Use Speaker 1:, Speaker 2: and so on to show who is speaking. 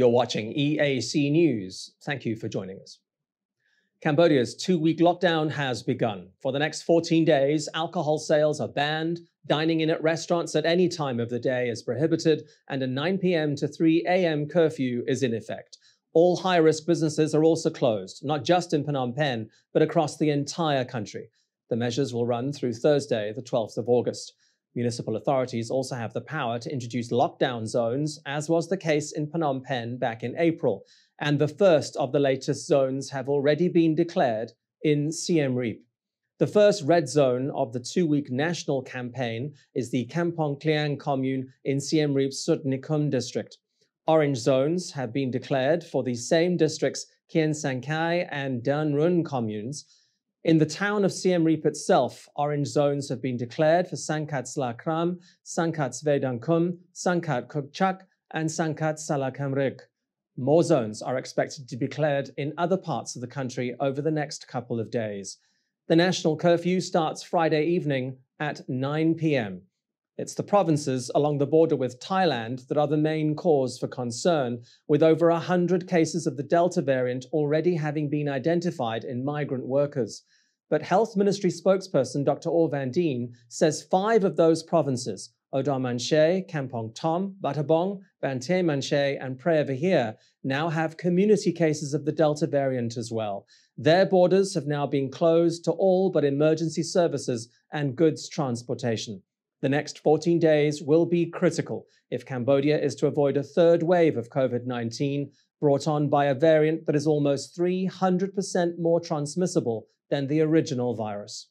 Speaker 1: You're watching EAC News. Thank you for joining us. Cambodia's two week lockdown has begun. For the next 14 days, alcohol sales are banned, dining in at restaurants at any time of the day is prohibited, and a 9 p.m. to 3 a.m. curfew is in effect. All high risk businesses are also closed, not just in Phnom Penh, but across the entire country. The measures will run through Thursday, the 12th of August. Municipal authorities also have the power to introduce lockdown zones, as was the case in Phnom Penh back in April. And the first of the latest zones have already been declared in Siem Reap. The first red zone of the two week national campaign is the Kampong Kliang commune in Siem Reap's Sut Nikum district. Orange zones have been declared for the same district's Kien Sankai and Dan Run communes, in the town of Siem Reap itself, orange zones have been declared for Sangkat Slakram, Sangkat Svedangkum, Sangkat Kukchak, and Sangkat Salakamrik. More zones are expected to be declared in other parts of the country over the next couple of days. The national curfew starts Friday evening at 9 p.m. It's the provinces along the border with Thailand that are the main cause for concern, with over 100 cases of the Delta variant already having been identified in migrant workers. But Health Ministry spokesperson Dr. Or Vandine says five of those provinces, Oddar Meanchey, Kampong Thom, Battambang, Banteay Meanchey, and Preah Vihear, now have community cases of the Delta variant as well. Their borders have now been closed to all but emergency services and goods transportation. The next 14 days will be critical if Cambodia is to avoid a third wave of COVID 19 brought on by a variant that is almost 300% more transmissible than the original virus.